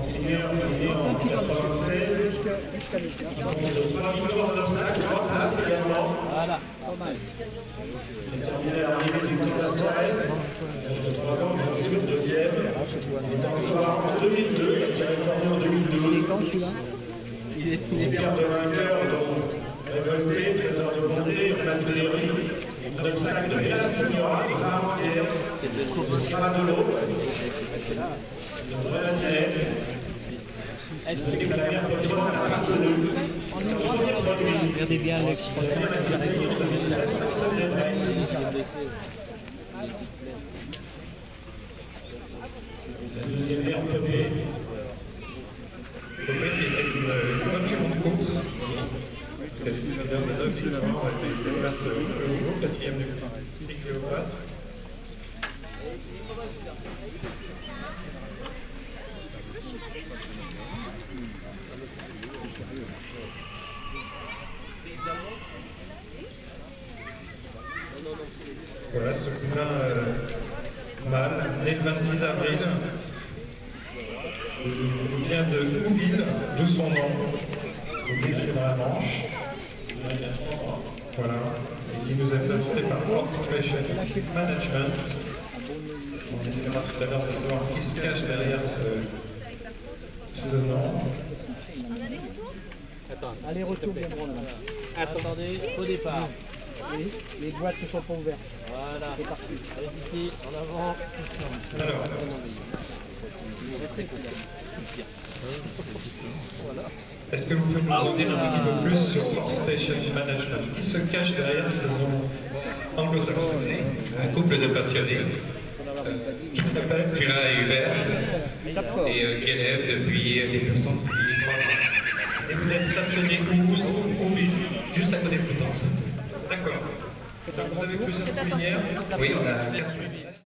qui est né en 96. Trois victoires d'obstacle, trois places également. Voilà, pas mal. Il terminé à l'arrivée du Nicolas Sarès, de 3 ans, bien sûr, deuxième. Il est encore en 2002, il a réformé en 2012. Quand celui-là Il est, il est. Pierre de vainqueur, dont Révolté, Trésor de Bonté, Renan Péléry, un obstacle de Bella Signora, de Farah Pierre, de Sierra de l'Eau, de vraie athlète, de déclaré podium à la 22. Regardez bien La deuxième mère Popé. Popé qui était une, une bonne jument de Voilà ce poulain euh, mâle, né le 26 avril, il vient de Ouville, d'où son nom. Ouville, c'est dans la Manche. Voilà. Et qui nous est présenté par Force Fashion Management. On essaiera tout à l'heure de savoir qui se cache derrière ce, ce nom. Aller-retour bien droit. Attendez, au départ. Les, les boîtes ne sont pas ouvertes. Voilà. C'est parti. Allez ici, en avant. Alors, est-ce que vous pouvez nous en dire un petit peu plus sur Force Fashion Management Qui se cache derrière ce nom anglo-saxon Un couple de passionnés, Qui s'appelle Fula et Hubert, et euh, qui élèvent depuis les plus depuis trois ans. Et vous êtes stationné où trouve Ouville Juste à côté de Prudence. D'accord. Vous avez plusieurs lumières Oui, on a quatre lumières.